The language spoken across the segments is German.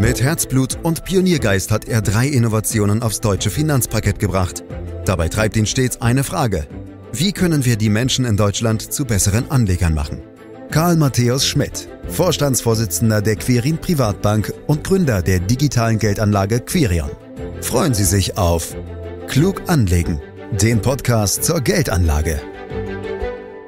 Mit Herzblut und Pioniergeist hat er drei Innovationen aufs deutsche Finanzparkett gebracht. Dabei treibt ihn stets eine Frage. Wie können wir die Menschen in Deutschland zu besseren Anlegern machen? Karl Matthäus Schmidt, Vorstandsvorsitzender der Quirin Privatbank und Gründer der digitalen Geldanlage Quirion. Freuen Sie sich auf Klug anlegen, den Podcast zur Geldanlage.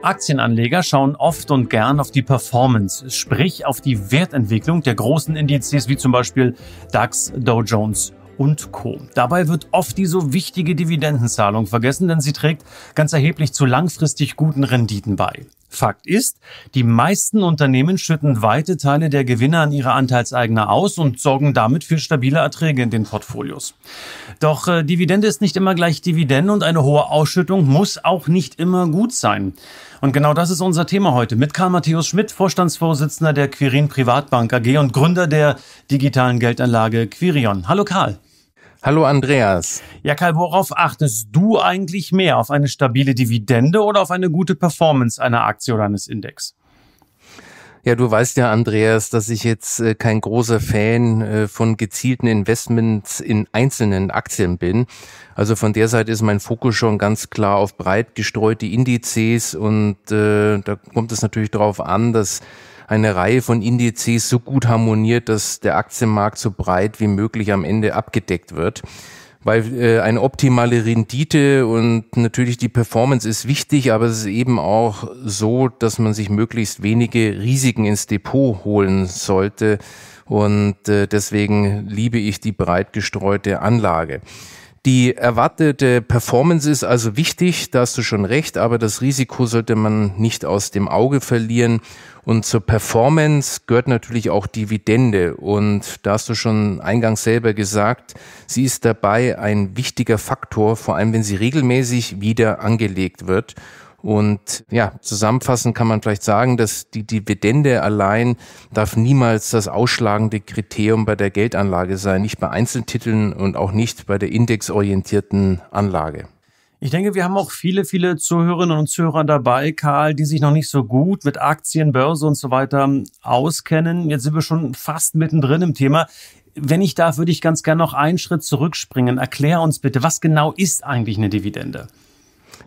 Aktienanleger schauen oft und gern auf die Performance, sprich auf die Wertentwicklung der großen Indizes wie zum Beispiel DAX, Dow Jones und Co. Dabei wird oft die so wichtige Dividendenzahlung vergessen, denn sie trägt ganz erheblich zu langfristig guten Renditen bei. Fakt ist, die meisten Unternehmen schütten weite Teile der Gewinne an ihre Anteilseigner aus und sorgen damit für stabile Erträge in den Portfolios. Doch äh, Dividende ist nicht immer gleich Dividende und eine hohe Ausschüttung muss auch nicht immer gut sein. Und genau das ist unser Thema heute mit Karl Matthäus Schmidt, Vorstandsvorsitzender der Quirin Privatbank AG und Gründer der digitalen Geldanlage Quirion. Hallo Karl. Hallo Andreas. Ja, Karl, worauf achtest du eigentlich mehr? Auf eine stabile Dividende oder auf eine gute Performance einer Aktie oder eines Index? Ja, du weißt ja, Andreas, dass ich jetzt äh, kein großer Fan äh, von gezielten Investments in einzelnen Aktien bin. Also von der Seite ist mein Fokus schon ganz klar auf breit gestreute Indizes und äh, da kommt es natürlich darauf an, dass eine Reihe von Indizes so gut harmoniert, dass der Aktienmarkt so breit wie möglich am Ende abgedeckt wird. Weil äh, eine optimale Rendite und natürlich die Performance ist wichtig, aber es ist eben auch so, dass man sich möglichst wenige Risiken ins Depot holen sollte. Und äh, deswegen liebe ich die breit gestreute Anlage. Die erwartete Performance ist also wichtig, da hast du schon recht, aber das Risiko sollte man nicht aus dem Auge verlieren. Und zur Performance gehört natürlich auch Dividende. Und da hast du schon eingangs selber gesagt, sie ist dabei ein wichtiger Faktor, vor allem wenn sie regelmäßig wieder angelegt wird. Und ja, zusammenfassend kann man vielleicht sagen, dass die Dividende allein darf niemals das ausschlagende Kriterium bei der Geldanlage sein, nicht bei Einzeltiteln und auch nicht bei der indexorientierten Anlage. Ich denke, wir haben auch viele, viele Zuhörerinnen und Zuhörer dabei, Karl, die sich noch nicht so gut mit Aktien, Börse und so weiter auskennen. Jetzt sind wir schon fast mittendrin im Thema. Wenn ich darf, würde ich ganz gerne noch einen Schritt zurückspringen. Erklär uns bitte, was genau ist eigentlich eine Dividende?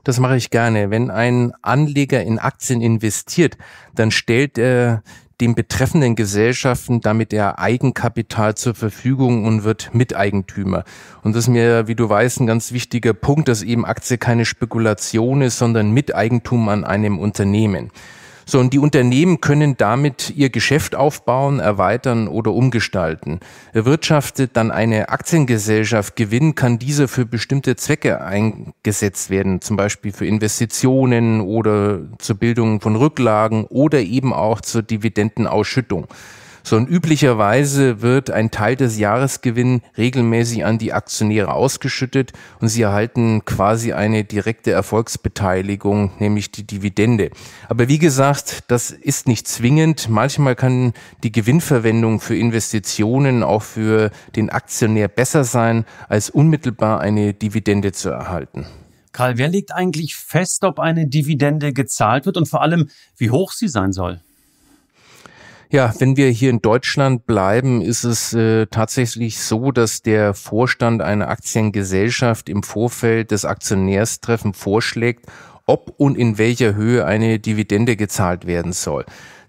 Das mache ich gerne. Wenn ein Anleger in Aktien investiert, dann stellt er den betreffenden Gesellschaften damit er Eigenkapital zur Verfügung und wird Miteigentümer. Und das ist mir, wie du weißt, ein ganz wichtiger Punkt, dass eben Aktie keine Spekulation ist, sondern Miteigentum an einem Unternehmen. So, und die Unternehmen können damit ihr Geschäft aufbauen, erweitern oder umgestalten. Erwirtschaftet dann eine Aktiengesellschaft Gewinn, kann dieser für bestimmte Zwecke eingesetzt werden, zum Beispiel für Investitionen oder zur Bildung von Rücklagen oder eben auch zur Dividendenausschüttung. So und üblicherweise wird ein Teil des Jahresgewinns regelmäßig an die Aktionäre ausgeschüttet und sie erhalten quasi eine direkte Erfolgsbeteiligung, nämlich die Dividende. Aber wie gesagt, das ist nicht zwingend. Manchmal kann die Gewinnverwendung für Investitionen auch für den Aktionär besser sein, als unmittelbar eine Dividende zu erhalten. Karl, wer legt eigentlich fest, ob eine Dividende gezahlt wird und vor allem, wie hoch sie sein soll? Ja, wenn wir hier in Deutschland bleiben, ist es äh, tatsächlich so, dass der Vorstand einer Aktiengesellschaft im Vorfeld des Aktionärstreffen vorschlägt, ob und in welcher Höhe eine Dividende gezahlt werden soll.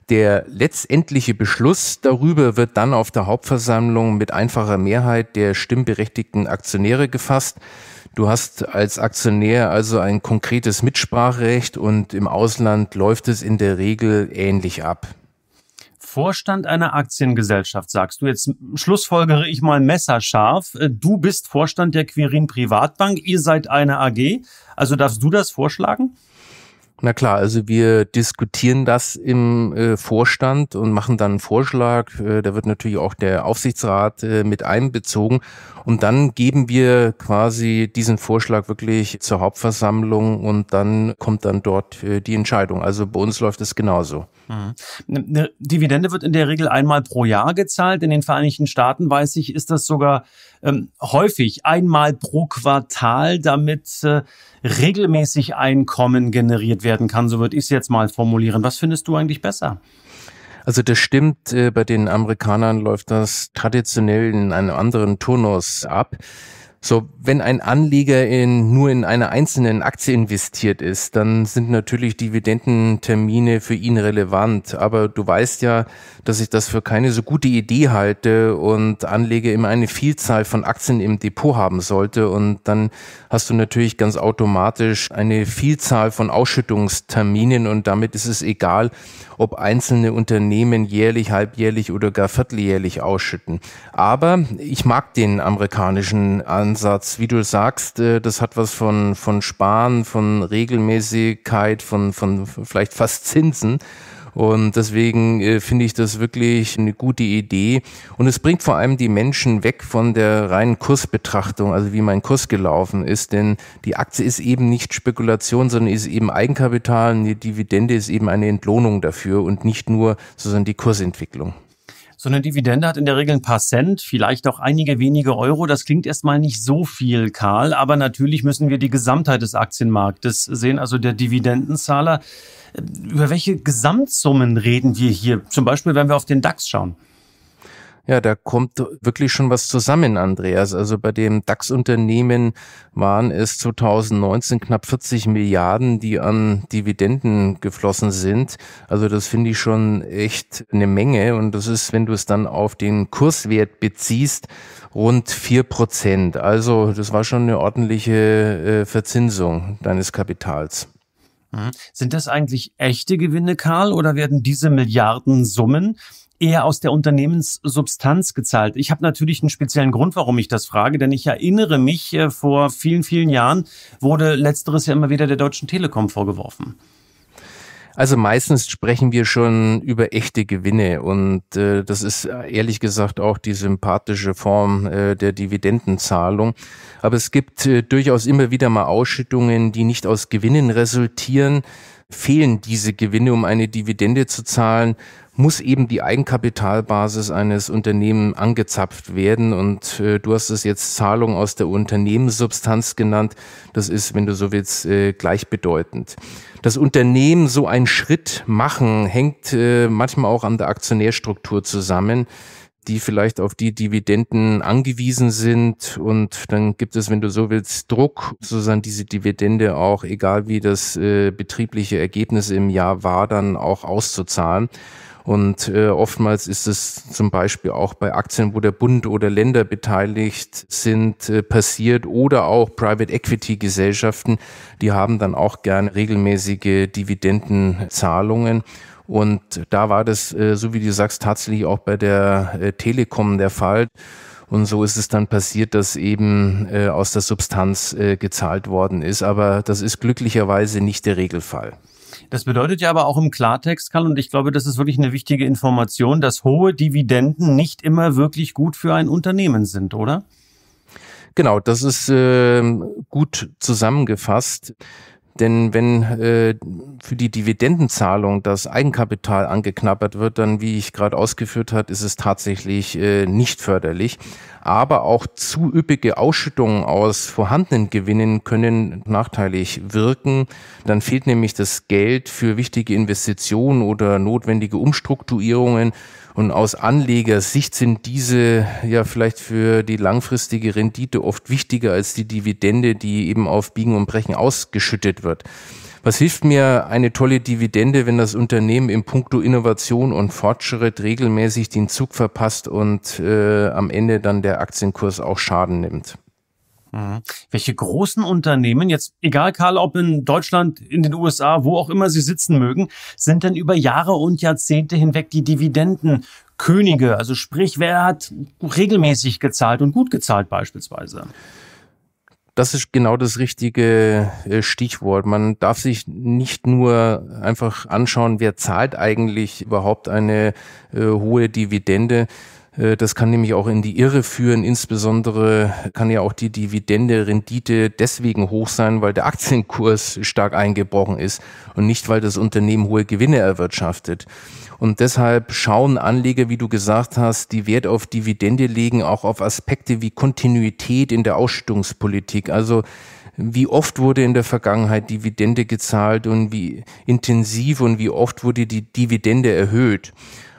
Der letztendliche Beschluss darüber wird dann auf der Hauptversammlung mit einfacher Mehrheit der stimmberechtigten Aktionäre gefasst. Du hast als Aktionär also ein konkretes Mitspracherecht und im Ausland läuft es in der Regel ähnlich ab. Vorstand einer Aktiengesellschaft, sagst du. Jetzt schlussfolgere ich mal messerscharf. Äh, du bist Vorstand der Quirin Privatbank. Ihr seid eine AG. Also darfst du das vorschlagen? Na klar, also wir diskutieren das im äh, Vorstand und machen dann einen Vorschlag. Äh, da wird natürlich auch der Aufsichtsrat äh, mit einbezogen. Und dann geben wir quasi diesen Vorschlag wirklich zur Hauptversammlung und dann kommt dann dort äh, die Entscheidung. Also bei uns läuft es genauso. Eine Dividende wird in der Regel einmal pro Jahr gezahlt. In den Vereinigten Staaten, weiß ich, ist das sogar ähm, häufig einmal pro Quartal, damit äh, regelmäßig Einkommen generiert werden kann. So würde ich es jetzt mal formulieren. Was findest du eigentlich besser? Also das stimmt, äh, bei den Amerikanern läuft das traditionell in einem anderen Turnus ab. So, wenn ein Anleger in, nur in einer einzelnen Aktie investiert ist, dann sind natürlich Dividendentermine für ihn relevant. Aber du weißt ja, dass ich das für keine so gute Idee halte und Anleger immer eine Vielzahl von Aktien im Depot haben sollte. Und dann hast du natürlich ganz automatisch eine Vielzahl von Ausschüttungsterminen und damit ist es egal, ob einzelne Unternehmen jährlich, halbjährlich oder gar vierteljährlich ausschütten. Aber ich mag den amerikanischen Ansatz, wie du sagst, äh, das hat was von, von Sparen, von Regelmäßigkeit, von, von vielleicht fast Zinsen. Und deswegen äh, finde ich das wirklich eine gute Idee. Und es bringt vor allem die Menschen weg von der reinen Kursbetrachtung, also wie mein Kurs gelaufen ist. Denn die Aktie ist eben nicht Spekulation, sondern ist eben Eigenkapital. Und die Dividende ist eben eine Entlohnung dafür und nicht nur sozusagen die Kursentwicklung. So eine Dividende hat in der Regel ein paar Cent, vielleicht auch einige wenige Euro. Das klingt erstmal nicht so viel, Karl, aber natürlich müssen wir die Gesamtheit des Aktienmarktes sehen, also der Dividendenzahler. Über welche Gesamtsummen reden wir hier? Zum Beispiel, wenn wir auf den DAX schauen. Ja, da kommt wirklich schon was zusammen, Andreas. Also bei dem DAX-Unternehmen waren es 2019 knapp 40 Milliarden, die an Dividenden geflossen sind. Also das finde ich schon echt eine Menge. Und das ist, wenn du es dann auf den Kurswert beziehst, rund vier Prozent. Also das war schon eine ordentliche äh, Verzinsung deines Kapitals. Mhm. Sind das eigentlich echte Gewinne, Karl, oder werden diese Milliardensummen eher aus der Unternehmenssubstanz gezahlt? Ich habe natürlich einen speziellen Grund, warum ich das frage, denn ich erinnere mich, äh, vor vielen, vielen Jahren wurde letzteres ja immer wieder der Deutschen Telekom vorgeworfen. Also meistens sprechen wir schon über echte Gewinne und äh, das ist äh, ehrlich gesagt auch die sympathische Form äh, der Dividendenzahlung. Aber es gibt äh, durchaus immer wieder mal Ausschüttungen, die nicht aus Gewinnen resultieren. Fehlen diese Gewinne, um eine Dividende zu zahlen, muss eben die Eigenkapitalbasis eines Unternehmens angezapft werden. Und äh, du hast es jetzt Zahlung aus der Unternehmenssubstanz genannt. Das ist, wenn du so willst, äh, gleichbedeutend. Das Unternehmen so einen Schritt machen, hängt äh, manchmal auch an der Aktionärstruktur zusammen die vielleicht auf die Dividenden angewiesen sind. Und dann gibt es, wenn du so willst, Druck, sozusagen diese Dividende auch, egal wie das äh, betriebliche Ergebnis im Jahr war, dann auch auszuzahlen. Und äh, oftmals ist es zum Beispiel auch bei Aktien, wo der Bund oder Länder beteiligt sind, äh, passiert oder auch Private Equity Gesellschaften, die haben dann auch gern regelmäßige Dividendenzahlungen. Und da war das, äh, so wie du sagst, tatsächlich auch bei der äh, Telekom der Fall. Und so ist es dann passiert, dass eben äh, aus der Substanz äh, gezahlt worden ist. Aber das ist glücklicherweise nicht der Regelfall. Das bedeutet ja aber auch im Klartext, Karl, und ich glaube, das ist wirklich eine wichtige Information, dass hohe Dividenden nicht immer wirklich gut für ein Unternehmen sind, oder? Genau, das ist äh, gut zusammengefasst. Denn wenn äh, für die Dividendenzahlung das Eigenkapital angeknabbert wird, dann, wie ich gerade ausgeführt hat, ist es tatsächlich äh, nicht förderlich. Aber auch zu üppige Ausschüttungen aus vorhandenen Gewinnen können nachteilig wirken. Dann fehlt nämlich das Geld für wichtige Investitionen oder notwendige Umstrukturierungen. Und aus Anlegersicht sind diese ja vielleicht für die langfristige Rendite oft wichtiger als die Dividende, die eben auf Biegen und Brechen ausgeschüttet wird. Was hilft mir eine tolle Dividende, wenn das Unternehmen im Punkto Innovation und Fortschritt regelmäßig den Zug verpasst und äh, am Ende dann der Aktienkurs auch Schaden nimmt? Mhm. Welche großen Unternehmen, jetzt egal Karl, ob in Deutschland, in den USA, wo auch immer sie sitzen mögen, sind denn über Jahre und Jahrzehnte hinweg die Dividendenkönige? Also sprich, wer hat regelmäßig gezahlt und gut gezahlt beispielsweise? Das ist genau das richtige äh, Stichwort. Man darf sich nicht nur einfach anschauen, wer zahlt eigentlich überhaupt eine äh, hohe Dividende, das kann nämlich auch in die Irre führen. Insbesondere kann ja auch die Dividende-Rendite deswegen hoch sein, weil der Aktienkurs stark eingebrochen ist und nicht, weil das Unternehmen hohe Gewinne erwirtschaftet. Und deshalb schauen Anleger, wie du gesagt hast, die Wert auf Dividende legen, auch auf Aspekte wie Kontinuität in der Ausschüttungspolitik. Also wie oft wurde in der Vergangenheit Dividende gezahlt und wie intensiv und wie oft wurde die Dividende erhöht.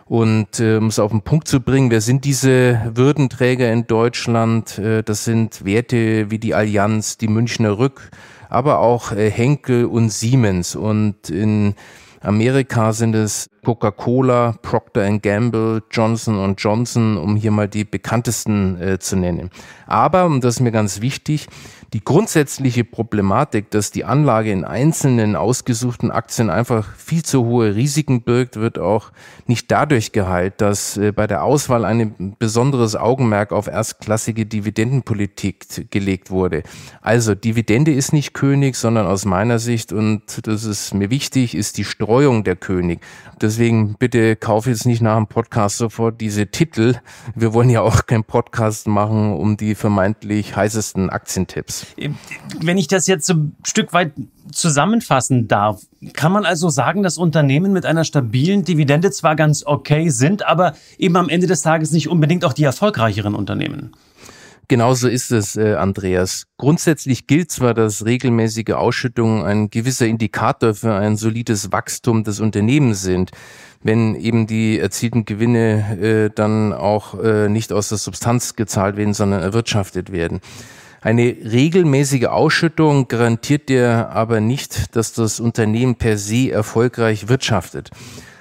Und äh, um es auf den Punkt zu bringen, wer sind diese Würdenträger in Deutschland? Äh, das sind Werte wie die Allianz, die Münchner Rück, aber auch äh, Henkel und Siemens. Und in Amerika sind es Coca-Cola, Procter Gamble, Johnson Johnson, um hier mal die bekanntesten äh, zu nennen. Aber, und das ist mir ganz wichtig, die grundsätzliche Problematik, dass die Anlage in einzelnen ausgesuchten Aktien einfach viel zu hohe Risiken birgt, wird auch nicht dadurch geheilt, dass äh, bei der Auswahl ein besonderes Augenmerk auf erstklassige Dividendenpolitik gelegt wurde. Also Dividende ist nicht König, sondern aus meiner Sicht, und das ist mir wichtig, ist die Streuung der König. Deswegen bitte kauf jetzt nicht nach dem Podcast sofort diese Titel. Wir wollen ja auch keinen Podcast machen um die vermeintlich heißesten Aktientipps. Wenn ich das jetzt so ein Stück weit zusammenfassen darf, kann man also sagen, dass Unternehmen mit einer stabilen Dividende zwar ganz okay sind, aber eben am Ende des Tages nicht unbedingt auch die erfolgreicheren Unternehmen. Genauso ist es, äh, Andreas. Grundsätzlich gilt zwar, dass regelmäßige Ausschüttungen ein gewisser Indikator für ein solides Wachstum des Unternehmens sind, wenn eben die erzielten Gewinne äh, dann auch äh, nicht aus der Substanz gezahlt werden, sondern erwirtschaftet werden. Eine regelmäßige Ausschüttung garantiert dir aber nicht, dass das Unternehmen per se erfolgreich wirtschaftet.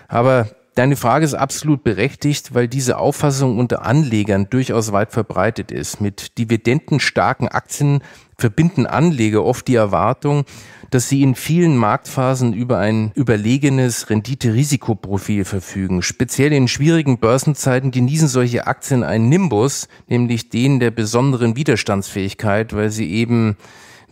Aber Deine Frage ist absolut berechtigt, weil diese Auffassung unter Anlegern durchaus weit verbreitet ist. Mit dividendenstarken Aktien verbinden Anleger oft die Erwartung, dass sie in vielen Marktphasen über ein überlegenes Rendite-Risikoprofil verfügen. Speziell in schwierigen Börsenzeiten genießen solche Aktien einen Nimbus, nämlich den der besonderen Widerstandsfähigkeit, weil sie eben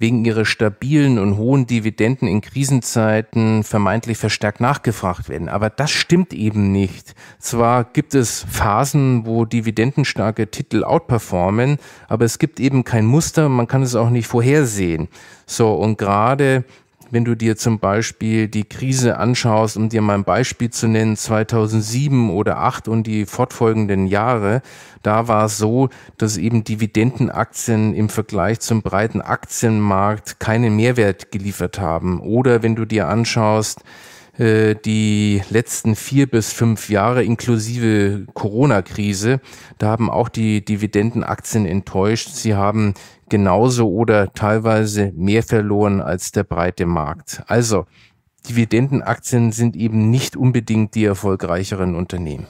wegen ihrer stabilen und hohen Dividenden in Krisenzeiten vermeintlich verstärkt nachgefragt werden. Aber das stimmt eben nicht. Zwar gibt es Phasen, wo dividendenstarke Titel outperformen, aber es gibt eben kein Muster, man kann es auch nicht vorhersehen. So, und gerade wenn du dir zum Beispiel die Krise anschaust, um dir mal ein Beispiel zu nennen, 2007 oder 8 und die fortfolgenden Jahre, da war es so, dass eben Dividendenaktien im Vergleich zum breiten Aktienmarkt keinen Mehrwert geliefert haben. Oder wenn du dir anschaust, äh, die letzten vier bis fünf Jahre inklusive Corona-Krise, da haben auch die Dividendenaktien enttäuscht. Sie haben genauso oder teilweise mehr verloren als der breite Markt. Also Dividendenaktien sind eben nicht unbedingt die erfolgreicheren Unternehmen.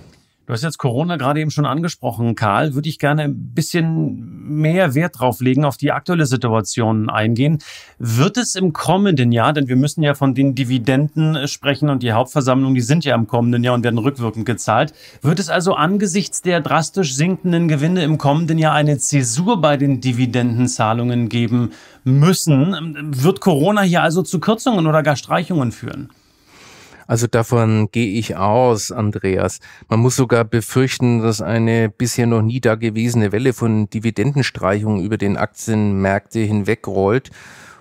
Du hast jetzt Corona gerade eben schon angesprochen, Karl. Würde ich gerne ein bisschen mehr Wert drauf legen, auf die aktuelle Situation eingehen. Wird es im kommenden Jahr, denn wir müssen ja von den Dividenden sprechen und die Hauptversammlungen, die sind ja im kommenden Jahr und werden rückwirkend gezahlt. Wird es also angesichts der drastisch sinkenden Gewinne im kommenden Jahr eine Zäsur bei den Dividendenzahlungen geben müssen? Wird Corona hier also zu Kürzungen oder gar Streichungen führen? Also davon gehe ich aus, Andreas. Man muss sogar befürchten, dass eine bisher noch nie dagewesene Welle von Dividendenstreichungen über den Aktienmärkte hinwegrollt.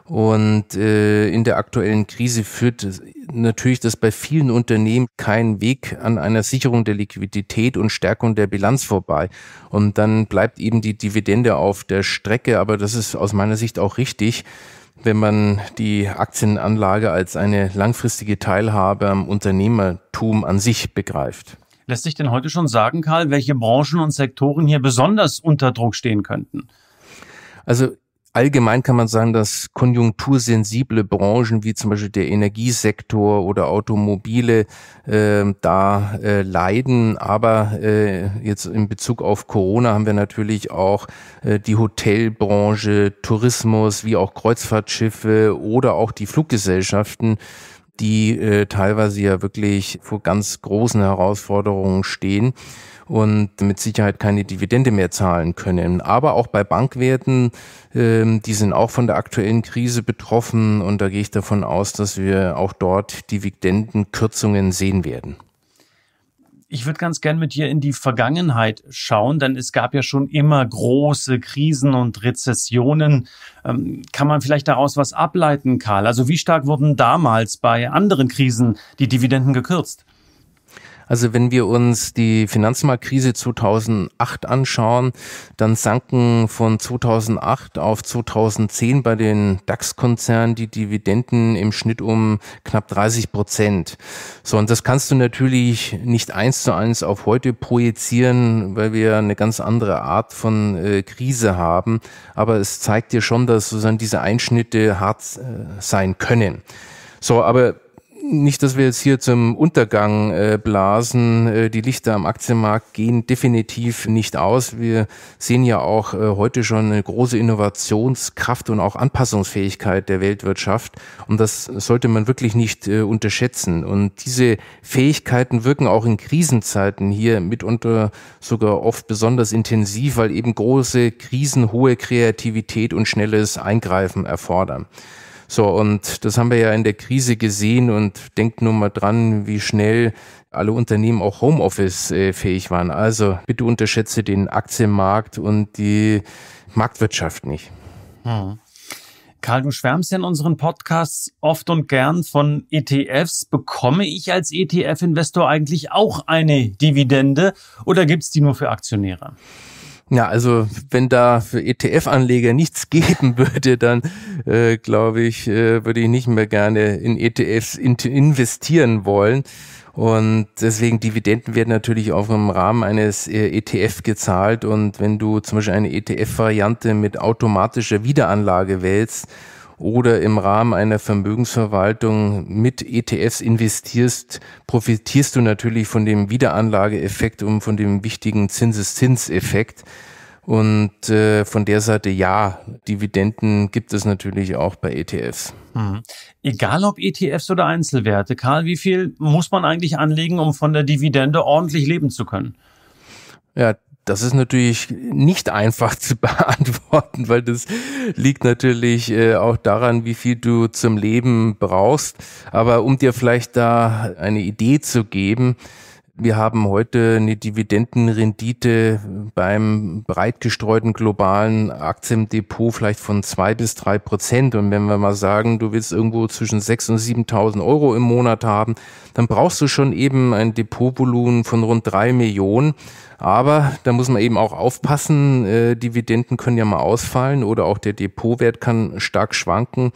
Und äh, in der aktuellen Krise führt natürlich das bei vielen Unternehmen kein Weg an einer Sicherung der Liquidität und Stärkung der Bilanz vorbei. Und dann bleibt eben die Dividende auf der Strecke. Aber das ist aus meiner Sicht auch richtig wenn man die Aktienanlage als eine langfristige Teilhabe am Unternehmertum an sich begreift. Lässt sich denn heute schon sagen, Karl, welche Branchen und Sektoren hier besonders unter Druck stehen könnten? Also Allgemein kann man sagen, dass konjunktursensible Branchen wie zum Beispiel der Energiesektor oder Automobile äh, da äh, leiden. Aber äh, jetzt in Bezug auf Corona haben wir natürlich auch äh, die Hotelbranche, Tourismus, wie auch Kreuzfahrtschiffe oder auch die Fluggesellschaften, die äh, teilweise ja wirklich vor ganz großen Herausforderungen stehen und mit Sicherheit keine Dividende mehr zahlen können. Aber auch bei Bankwerten, ähm, die sind auch von der aktuellen Krise betroffen und da gehe ich davon aus, dass wir auch dort Dividendenkürzungen sehen werden. Ich würde ganz gern mit dir in die Vergangenheit schauen, denn es gab ja schon immer große Krisen und Rezessionen. Ähm, kann man vielleicht daraus was ableiten, Karl? Also wie stark wurden damals bei anderen Krisen die Dividenden gekürzt? Also wenn wir uns die Finanzmarktkrise 2008 anschauen, dann sanken von 2008 auf 2010 bei den DAX-Konzernen die Dividenden im Schnitt um knapp 30 Prozent. So, und das kannst du natürlich nicht eins zu eins auf heute projizieren, weil wir eine ganz andere Art von äh, Krise haben. Aber es zeigt dir schon, dass sozusagen diese Einschnitte hart äh, sein können. So, aber nicht, dass wir jetzt hier zum Untergang äh, blasen. Äh, die Lichter am Aktienmarkt gehen definitiv nicht aus. Wir sehen ja auch äh, heute schon eine große Innovationskraft und auch Anpassungsfähigkeit der Weltwirtschaft. Und das sollte man wirklich nicht äh, unterschätzen. Und diese Fähigkeiten wirken auch in Krisenzeiten hier mitunter sogar oft besonders intensiv, weil eben große Krisen hohe Kreativität und schnelles Eingreifen erfordern. So, und das haben wir ja in der Krise gesehen und denkt nur mal dran, wie schnell alle Unternehmen auch Homeoffice äh, fähig waren. Also bitte unterschätze den Aktienmarkt und die Marktwirtschaft nicht. Hm. Karl, du schwärmst ja in unseren Podcasts oft und gern von ETFs. Bekomme ich als ETF-Investor eigentlich auch eine Dividende oder gibt's die nur für Aktionäre? Ja, also wenn da für ETF-Anleger nichts geben würde, dann äh, glaube ich, äh, würde ich nicht mehr gerne in ETFs in investieren wollen. Und deswegen Dividenden werden natürlich auch im Rahmen eines äh, ETF gezahlt. Und wenn du zum Beispiel eine ETF-Variante mit automatischer Wiederanlage wählst, oder im Rahmen einer Vermögensverwaltung mit ETFs investierst, profitierst du natürlich von dem Wiederanlageeffekt und von dem wichtigen Zinseszinseffekt. Und äh, von der Seite ja, Dividenden gibt es natürlich auch bei ETFs. Mhm. Egal ob ETFs oder Einzelwerte, Karl, wie viel muss man eigentlich anlegen, um von der Dividende ordentlich leben zu können? Ja, das ist natürlich nicht einfach zu beantworten, weil das liegt natürlich äh, auch daran, wie viel du zum Leben brauchst. Aber um dir vielleicht da eine Idee zu geben, wir haben heute eine Dividendenrendite beim breit gestreuten globalen Aktiendepot vielleicht von zwei bis drei Prozent. Und wenn wir mal sagen, du willst irgendwo zwischen sechs und 7.000 Euro im Monat haben, dann brauchst du schon eben ein Depotvolumen von rund drei Millionen. Aber da muss man eben auch aufpassen, äh, Dividenden können ja mal ausfallen oder auch der Depotwert kann stark schwanken.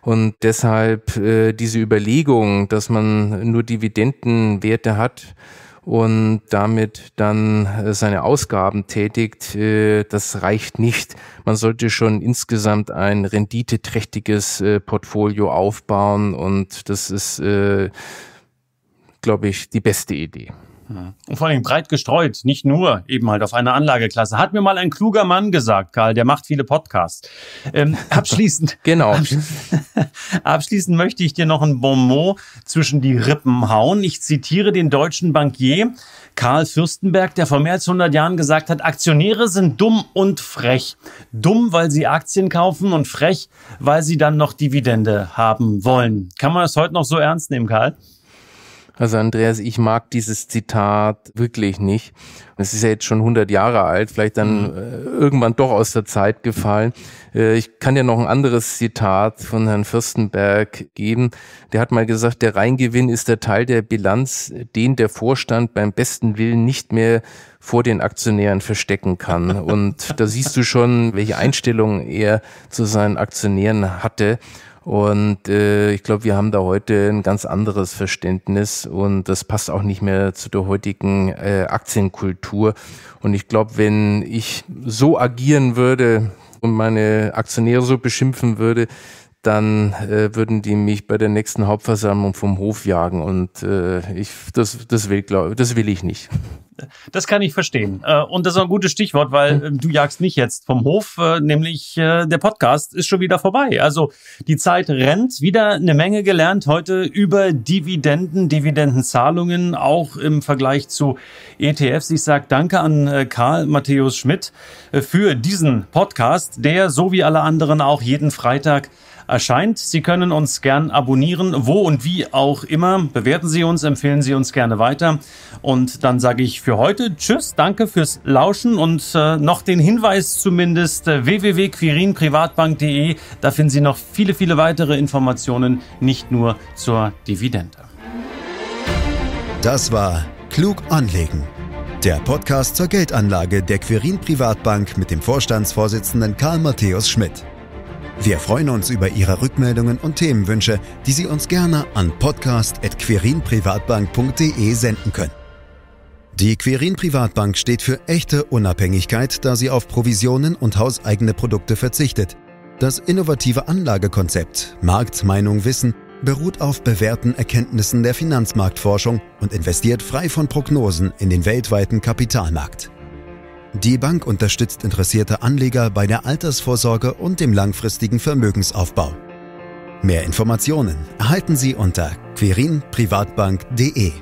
Und deshalb äh, diese Überlegung, dass man nur Dividendenwerte hat, und damit dann äh, seine Ausgaben tätigt, äh, das reicht nicht. Man sollte schon insgesamt ein renditeträchtiges äh, Portfolio aufbauen und das ist, glaube ich, die beste Idee. Und vor allem breit gestreut, nicht nur eben halt auf eine Anlageklasse. Hat mir mal ein kluger Mann gesagt, Karl, der macht viele Podcasts. Ähm, abschließend, genau. abschließend möchte ich dir noch ein Bonmot zwischen die Rippen hauen. Ich zitiere den deutschen Bankier Karl Fürstenberg, der vor mehr als 100 Jahren gesagt hat, Aktionäre sind dumm und frech. Dumm, weil sie Aktien kaufen und frech, weil sie dann noch Dividende haben wollen. Kann man das heute noch so ernst nehmen, Karl? Also Andreas, ich mag dieses Zitat wirklich nicht. Es ist ja jetzt schon 100 Jahre alt, vielleicht dann mhm. äh, irgendwann doch aus der Zeit gefallen. Äh, ich kann ja noch ein anderes Zitat von Herrn Fürstenberg geben. Der hat mal gesagt, der Reingewinn ist der Teil der Bilanz, den der Vorstand beim besten Willen nicht mehr vor den Aktionären verstecken kann. Und da siehst du schon, welche Einstellung er zu seinen Aktionären hatte. Und äh, ich glaube, wir haben da heute ein ganz anderes Verständnis und das passt auch nicht mehr zu der heutigen äh, Aktienkultur. Und ich glaube, wenn ich so agieren würde und meine Aktionäre so beschimpfen würde, dann äh, würden die mich bei der nächsten Hauptversammlung vom Hof jagen und äh, ich das das will glaub, das will ich nicht. Das kann ich verstehen. Äh, und das ist ein gutes Stichwort, weil äh, du jagst mich jetzt vom Hof, äh, nämlich der Podcast ist schon wieder vorbei. Also die Zeit rennt, wieder eine Menge gelernt heute über Dividenden, Dividendenzahlungen, auch im Vergleich zu ETFs. Ich sage danke an Karl Matthäus Schmidt für diesen Podcast, der so wie alle anderen auch jeden Freitag erscheint. Sie können uns gern abonnieren, wo und wie auch immer. Bewerten Sie uns, empfehlen Sie uns gerne weiter. Und dann sage ich für heute Tschüss, danke fürs Lauschen und äh, noch den Hinweis zumindest äh, www.quirinprivatbank.de. Da finden Sie noch viele, viele weitere Informationen, nicht nur zur Dividende. Das war Klug anlegen. Der Podcast zur Geldanlage der Quirin Privatbank mit dem Vorstandsvorsitzenden Karl Matthäus Schmidt. Wir freuen uns über Ihre Rückmeldungen und Themenwünsche, die Sie uns gerne an podcast.querinprivatbank.de senden können. Die Quirin Privatbank steht für echte Unabhängigkeit, da sie auf Provisionen und hauseigene Produkte verzichtet. Das innovative Anlagekonzept Marktmeinung Wissen beruht auf bewährten Erkenntnissen der Finanzmarktforschung und investiert frei von Prognosen in den weltweiten Kapitalmarkt. Die Bank unterstützt interessierte Anleger bei der Altersvorsorge und dem langfristigen Vermögensaufbau. Mehr Informationen erhalten Sie unter querinprivatbank.de.